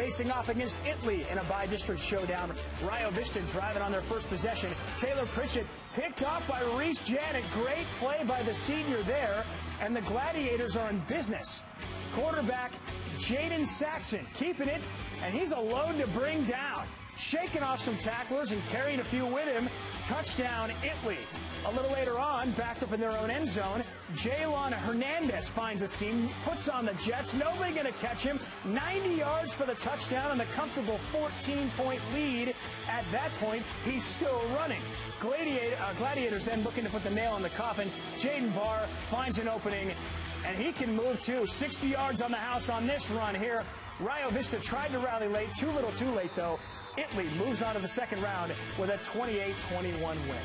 facing off against Italy in a bi-district showdown. Rio Vista driving on their first possession. Taylor Pritchett picked off by Reese Janek. Great play by the senior there. And the Gladiators are in business. Quarterback Jayden Saxon keeping it, and he's a load to bring down. Shaking off some tacklers and carrying a few with him. Touchdown, Italy. A little later on, backed up in their own end zone, Jay'lon Hernandez finds a seam, puts on the Jets. Nobody going to catch him. 90 yards for the touchdown and a comfortable 14-point lead. At that point, he's still running. Gladiator, uh, Gladiators then looking to put the nail in the coffin. Jaiden Barr finds an opening, and he can move too. 60 yards on the house on this run here. Rio Vista tried to rally late, too little too late though. Italy moves on to the second round with a 28-21 win.